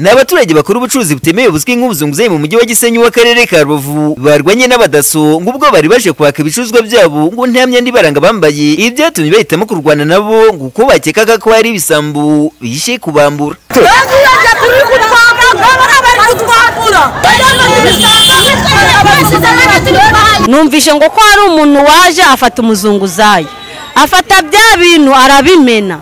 ni abaturage bakora ubucuruzi butemewe buzwi nk'ubuzunguzayi mu mujyi wa gisenyi w'akarere ka rubavu barwanye n'abadaso ngo ubwo bari baje kwaka ibicuruzwa byabo ngo nta myenda ibaranga bambaye. Ibi byatumye bahitamo kurwana nabo ngo uko bakekaga ko hari ibisambu bishe kubambura. Numvishe ngo ko hari umuntu waje afata umuzunguzayi. Afata bya bintu arabimena.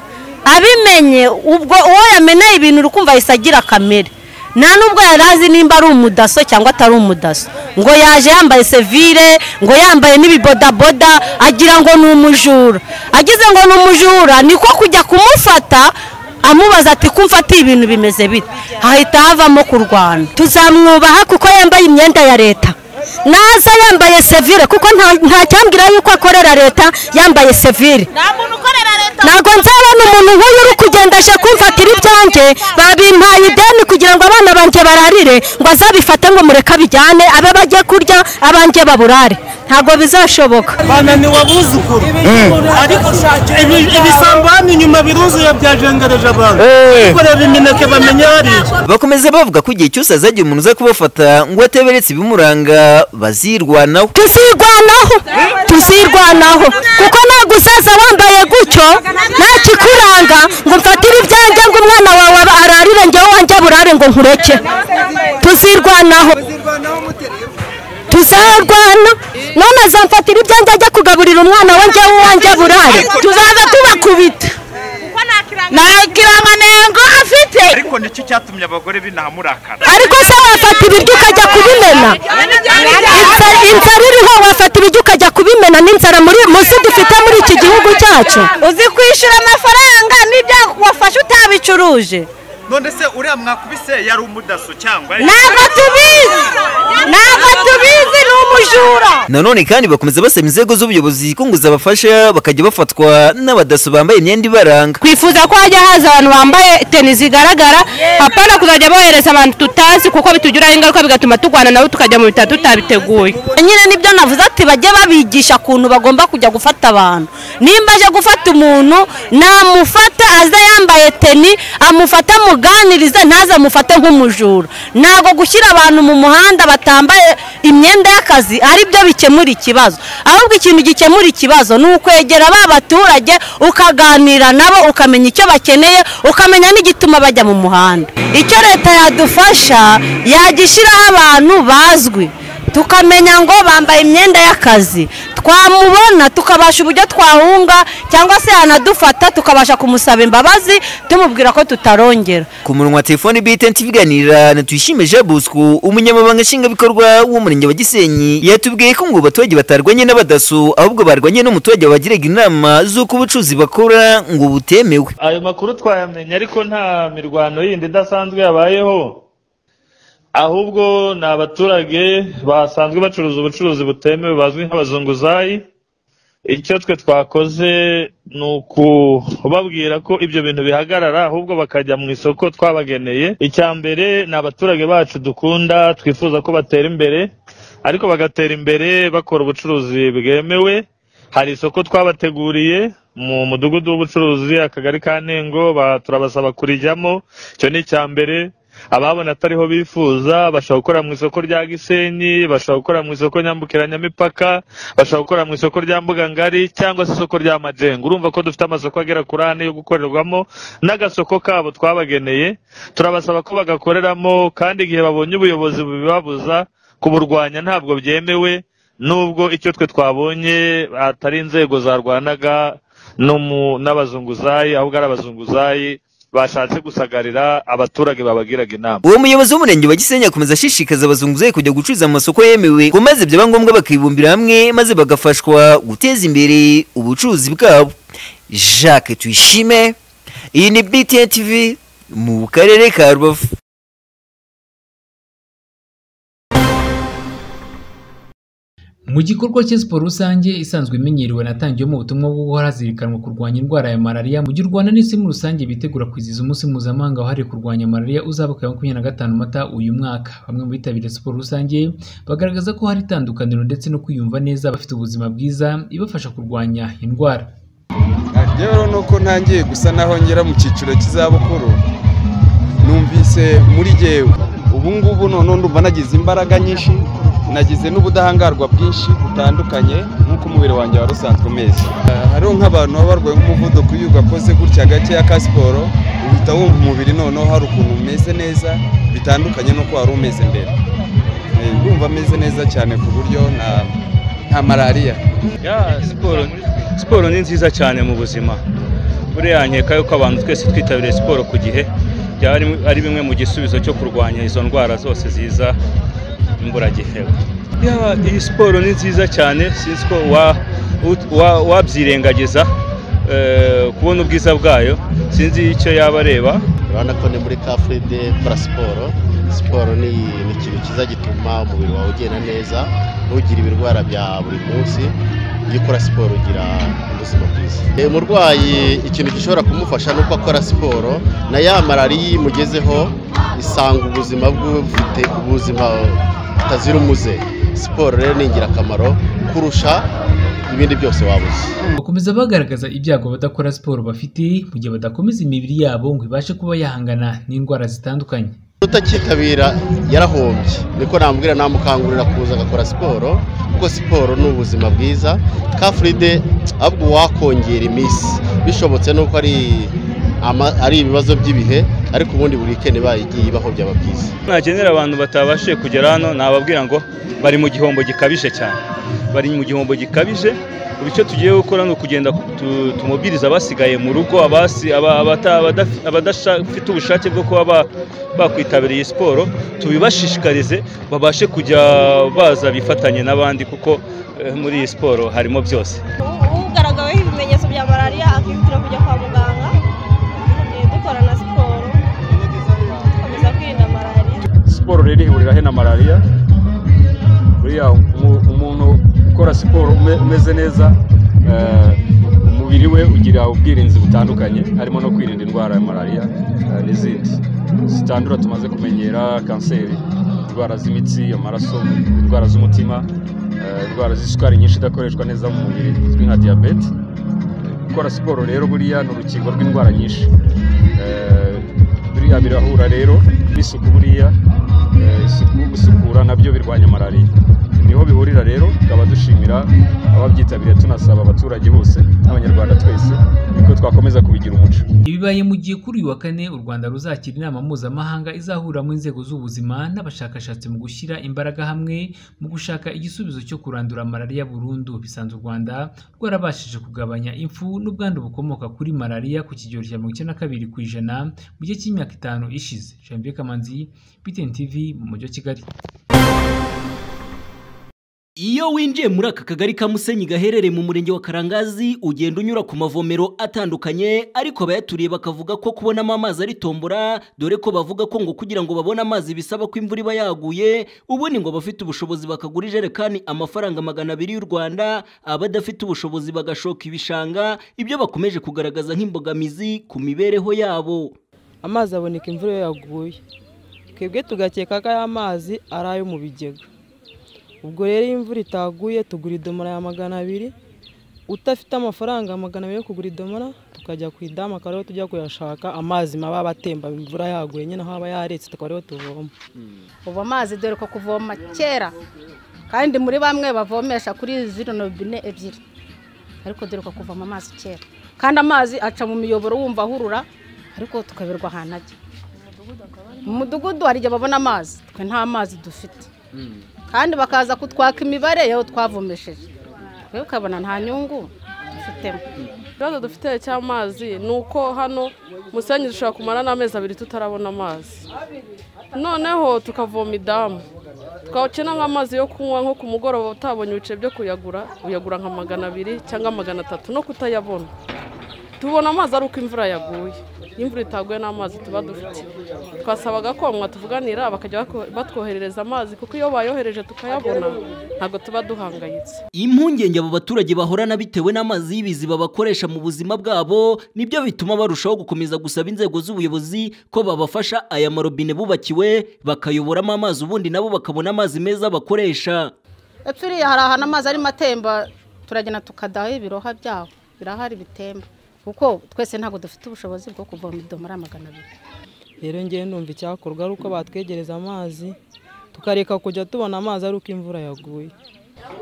Abimenye ubwo uwo yameneye ibintu uri kumva yahise agira kamere. Nta nubwo yari azi nimba ari umudaso cyangwa atari umudaso. Ngo yaje yambaye sevire ngo yambaye n'ibibodaboda agira ngo ni umujura. Agize ngo ni umujura niko kujya kumufata amubaza ati ko mfatiye ibintu bimeze bite? Hahita havamo kurwana. Tuzamwubaha kuko yambaye imyenda ya leta. Naza yambaye sevire kuko nta cyambwira yuko akorera leta yambaye sevire. Ntabwo nzabona umuntu nk'uyu uri kugenda aje kumfatira ibyanjye babimpaye ideni kugira ngo abana banjye bararire ngo azabifate ngo mureke abijyane abe bajye kurya abanjye baburare. Ntabwo bizashoboka. Bananiwe abuzukuru ariko ibisambo hano inyuma biruzuye byajengereje abantu kureba imineke bamenya hariya. Bakomeza bavuga ko igihe cyose hazagira umuntu uza kubafata ngo ataberetse ibimuranga bazirwanaho. Tuzirwanaho. Tuzirwanaho. Kuko ntabwo usaza wambaye gutyo nta kikuranga ngo mfatire ibyanjye ngo umwana wawe ararire njyewe wanjye burare ngo nkureke. Tuzirwanaho. Tuzarwana. None azamfatira ibyanjye ajya kugaburira umwana we njyewe uwanjye burare. Tuzaza tubakubita. Nta kirangantego afite. Ariko ni cyo cyatumye abagore binahamurakara ariko se wafata ibiryo ukajya kubimena? Inzara iriho wafata ibiryo ukajya kubimena n'inzara muri munsi dufite muri iki gihugu cyacu. Uzi kwishyura amafaranga n'ibyo wafashe utabicuruje. None se uriya mwakubise yari umudaso cyangwa ntabwo tubizi! Ntabwo tubizi ni umujura! Nanone kandi bakomeza basaba inzego z'ubuyobozi ko ngo zabafasha bakajya bafatwa n'abadaso bambaye imyenda ibaranga. Twifuza ko hajya haza abantu bambaye teni zigaragara hapana kuzajya bohereza abantu tutazi kuko bitugiraho ingaruka bigatuma turwana nabo tukajya mu bitaro tutabiteguye. Nyine ni byo navuze ati bajye babigisha ukuntu bagomba kujya gufata abantu. Nimba aje gufata umuntu namufata aza yambaye teni amufata amuganirize ntaze amufate nk'umujura. Ntabwo gushyira abantu mu muhanda batambaye imyenda y'akazi ari byo bikemura ikibazo. Ahubwo ikintu gikemura ikibazo ni ukwegera ba baturage ukaganira nabo ukamenya icyo bakeneye ukamenya n'igituma bajya mu muhanda. Icyo leta yadufasha yagishyiraho abantu bazwi. Tukamenya ngo bambaye imyenda y'akazi. Twamubona tukabasha uburyo twahunga cyangwa se yanadufata tukabasha kumusaba imbabazi tumubwira ko tutarongera. Ku munwa wa telefoni btn iganira na tuyishime jean bosco umunyamabanga nshingwabikorwa w'umurenge wa gisenyi yatubwiye ko ngo abaturage batarwanye n'abadaso ahubwo barwanye n'umuturage wabagiraga inama z'uko ubucuruzi bakora ngo butemewe. Ayo makuru twayamenye ariko nta mirwano yindi idasanzwe yabayeho. Ahubwo ni abaturage basanzwe bacuruza ubucuruzi butemewe bazwi nk'abazunguzayi. Icyo twe twakoze ni ukubabwira ko ibyo bintu bihagarara ahubwo bakajya mu isoko twabageneye. Icya mbere ni abaturage bacu dukunda twifuza ko batera imbere ariko bagatera imbere bakora ubucuruzi bwemewe. Hari isoko twabateguriye mu mudugudu w'ubucuruzi akagari ka ntengo turabasaba kurijyamo. Icyo ni icya mbere ababona atariho bifuza bashobora gukora mu isoko rya gisenyi bashobora gukora mu isoko nyambukiranyamipaka bashobora gukora mu isoko rya mbuga ngari cyangwa se isoko rya majengo. Urumva ko dufite amasoko agera kuri ane yo gukorerwamo n'agasoko kabo twabageneye. Turabasaba ko bagakoreramo kandi igihe babonye ubuyobozi bubibabuza kuburwanya ntabwo byemewe nubwo icyo twe twabonye atari inzego zarwanaga n'abazunguzayi ahubwo ari abazunguzayi bashatse gusagarira abaturage babagiraga inama. Uwo muyobozi w'umurenge wa gisenyi akomeza ashishikaza abazunguzayi kujya gucuruza mu masoko yemewe ngo maze byaba ngombwa bakibumbira hamwe maze bagafashwa guteza imbere ubucuruzi bwabo. Jacques tuyishime iyi ni btn tv mu karere ka rubavu. Mu gikorwa cya siporo rusange isanzwe imenyerewe natangiwemo ubutumwa bwo guhora hazirikanwa kurwanya indwara ya malariya mu gihe u rwanda n'isi muri rusange bitegura kwizihiza umunsi mpuzamahanga wahariwe kurwanya malariya uzaba ku ya makumyabiri na gatanu mata uyu mwaka. Bamwe mu bitabiriye siporo rusange bagaragaza ko hari itandukaniro ndetse no kwiyumva neza bafite ubuzima bwiza ibafasha kurwanya indwara. Rero ni uko ntangiye gusa naho ngera mu cyiciro cy'izabukuru numvise muri jyewe. Ubu ngubu noneho ndumva nagize imbaraga nyinshi nagize n'ubudahangarwa bwinshi butandukanye nk'uko umubiri wanjye wari usanzwe umeze. Eh, hariho nk'abantu baba barwaye nk'umuvuduko iyo ugakoze gutya gakeya ka siporo uhita wumva umubiri noneho hari ukuntu umeze neza bitandukanye n'uko wari umeze mbere. Eh, ndumva ameze neza cyane ku buryo nta malariya. Ya siporo ni nziza cyane mu buzima. Buriya nkeka yuko abantu twese twitabiriye siporo ku gihe byaba ari bimwe mu gisubizo cyo kurwanya izo ndwara zose ziza imburagihe ya iyi siporo ni nziza cyane sinzi ko wa- ut- wa- wabyirengagiza eh, kubona ubwiza bwayo sinzi icyo yaba areba. Urabona ko ni muri kafuride ukora siporo siporo ni ni ikintu cyiza gituma umubiri wawe ugenda neza ntugire ibirwara bya buri munsi. Iyo ukora siporo ugira ubuzima bwiza. Eh, umurwayi ikintu gishobora kumufasha ni uko akora siporo na ya malariya imugezeho isanga ubuzima bwe bufite ubuzima butazira umuze. Siporo rero ni ingirakamaro kurusha ibindi byose wabuze bakomeza bagaragaza ibyago abadakora siporo bafite mu gihe badakomeza imibiri yabo ngo ibashe kuba yahangana n'indwara zitandukanye. Utakitabira yarahombye. Niko namubwira namukangurira kuza agakora siporo kuko siporo ni ubuzima bwiza. Kafuride ahubwo wakongera iminsi. Bishobotse nuko ari ari ibibazo by'ibihe ariko ubundi buri wikendi bayigiye ibaho byaba byiza. Nagenera abantu batabashije kugera hano nababwira ngo bari mu gihombo gikabije cyane. Bari mu gihombo gikabije ubu icyo tugiye gukora ni ukugenda tu- tumubwiriza abasigaye mu rugo abadafite ubushake bwo kuba ba- bakwitabira iyi siporo. Tubibashishikarize babashe kujya baza bifatanye n'abandi kuko eh, muri iyi siporo harimo byose. Ugaragaweho ibimenyetso bya malariya siporo rero ihurira he na malariya buriya umu- umuntu ukora siporo ume- umeze neza eh, umubiri we ugira ubwirinzi butandukanye harimo no kwirinda indwara ya malariya eh, n'izindi zitandura tumaze kumenyera kanseri. Indwara z'imitsi amaraso indwara z'umutima eh, indwara z'isukari nyinshi idakoreshwa neza mu mubiri izwi nka diyabete gukora siporo rero buriya ni urukingo rw'indwara nyinshi Eh, buriya birahura rero n'isuku buriya eh, gusukura na byo birwanya malariya. Ni ho bihurira rero tukaba dushimira ababyitabiriye tunasaba abaturage bose n'abanyarwanda twese ko twakomeza kubigira umuco. Ibibaye mu gihe kuri uyu wa kane u Rwanda ruzakira inama mpuzamahanga izahuramo inzego z'ubuzima n'abashakashatsi mu gushyira imbaraga hamwe mu gushaka igisubizo cyo kurandura malariya burundu. Bisanzwe u Rwanda rwarabashije kugabanya impfu n'ubwandu bukomoka kuri malariya ku kigero cya mirongo icyenda na kabiri ku ijana mu gihe cy'imyaka itanu ishize. Janvier Kamanzi BTN TV mu mujyi wa Kigali. Iyo winjiye muri aka kagari ka Musenyi gaherereye mu murenge wa Karangazi ugenda unyura ku mavomero atandukanye ariko abayaturiye bakavuga ko kubonamo amazi ari tombora dore ko bavuga ko ngo kugira ngo babone amazi bisaba ko imvura iba yaguye ubundi ngo abafite ubushobozi bakagura ijerekani amafaranga magana abiri y'u Rwanda abadafite ubushobozi bagashoka ibishanga ibyo bakomeje kugaragaza nk'imbogamizi ku mibereho yabo. Amazi aboneka imvura iyo yaguye. Twebwe tugakeka ko aya mazi ari ayo mu bigega. Ubwo rero iyo imvura itaguye tugura idomora ya magana abiri udafite amafaranga magana abiri yo kugura idomora tukajya ku idamu akaba ariho tujya kuyashaka amazi maba aba atemba imvura yaguye nyine aho aba yaretse tukaba ariho tuvoma. Ubu amazi dore ko kuvoma kera kandi muri bamwe bavomesha kuri zino robine ebyiri. Ariko dore ko kuvoma amazi kera. Kandi amazi aca mu miyoboro wumva ahurura ariko tukaberwa ahantu ajya. Mu mudugudu hari igihe babona amazi twe nta mazi dufite. Kandi bakaza kutwaka imibare. Yaho twavomesheje twe ukabona nta nyungu dufitemo. Ikibazo dufite cy'amazi ni uko hano musenyi dushobora kumara n'amezi abiri tutarabona amazi. Noneho tukavoma idamu. Twakena nk'amazi yo kunywa nko ku mugoroba utabonye ibiceri byo kuyagura uyagura nka magana abiri cyangwa magana atatu no kutayabona. Tubona amazi ari uko imvura yaguye. Iyo imvura itaguye n'amazi tuba dufite. Twasabaga ko mwatuvuganira bakajya batwoherereza amazi kuko iyo bayohereje tukayabona ntabwo tuba duhangayitse. Impungenge abo baturage bahorana bitewe n'amazi y'ibiziba bakoresha mu buzima bwabo ni byo bituma barushaho gukomeza gusaba inzego z'ubuyobozi ko babafasha. Aya marobine bubakiwe bakayoboramo amazi ubundi nabo bakabona amazi meza bakoresha. Epfo iriya hari ahantu amazi arimo atemba turagenda tukadaho ibiroha byaho birahari bitemba. Kuko twese ntabwo dufite ubushobozi bwo kuvoma idomora magana abiri. Rero ngewe ndumva icyakorwa ari uko batwegereza amazi tukareka kujya tubona amazi ari uko imvura yaguye.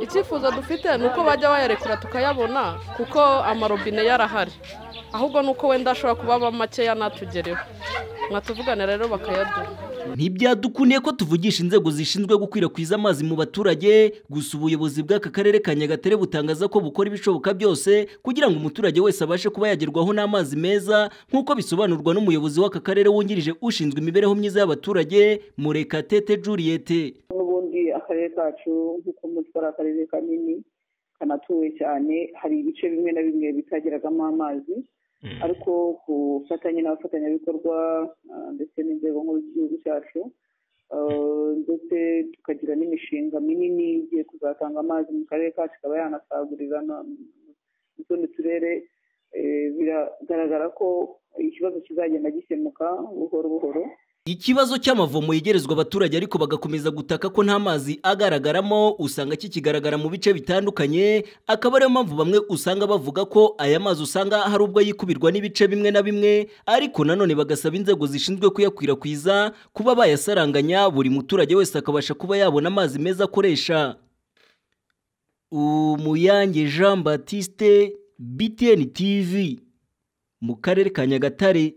Icyifuzo dufite ni uko bajya bayarekura tukayabona kuko amarobine yarahari. Ahubwo ni uko wenda ashobora kuba aba makeya natugereho mwatuvugana rero bakayaduha. Ntibyadukuniye ko tuvugisha inzego zishinzwe gukwirakwiza amazi mu baturage gusa ubuyobozi bw'aka karere ka nyagatare butangaza ko bukora ibishoboka byose kugira ngo umuturage wese abashe kuba yagerwaho n'amazi meza nk'uko bisobanurwa n'umuyobozi w'aka karere wungirije ushinzwe imibereho myiza y'abaturage murekatete juliette n'ubundi akarere kacu nk'uko muzi ko ari akarere kanini kanatuwe cyane hari ibice bimwe na bimwe bitageragamo amazi ariko ku bufatanye n'abafatanyabikorwa ah, ndetse n'inzego nkuru z'igihugu cyacu ah, ndetse tukagira n'imishinga minini igiye kuzatanga amazi mu karere kacu ikaba yanasagurira mu tundi turere. Eh, biragaragara ko ikibazo kizagenda gikemuka buhoro buhoro. Ikibazo cy'amavomo yegerezwa abaturage ariko bagakomeza gutaka ko nta mazi agaragaramo usanga kikigaragara mu bice bitandukanye akaba ariyo mpamvu bamwe usanga bavuga ko aya mazi usanga hari ubwo yikubirwa n'ibice bimwe na bimwe ariko nanone bagasaba inzego zishinzwe kuyakwirakwiza kuba bayasaranganya buri muturage wese akabasha kuba yabona amazi meza akoresha. Umuyange Jean Baptiste BTN TV mu karere ka Nyagatare.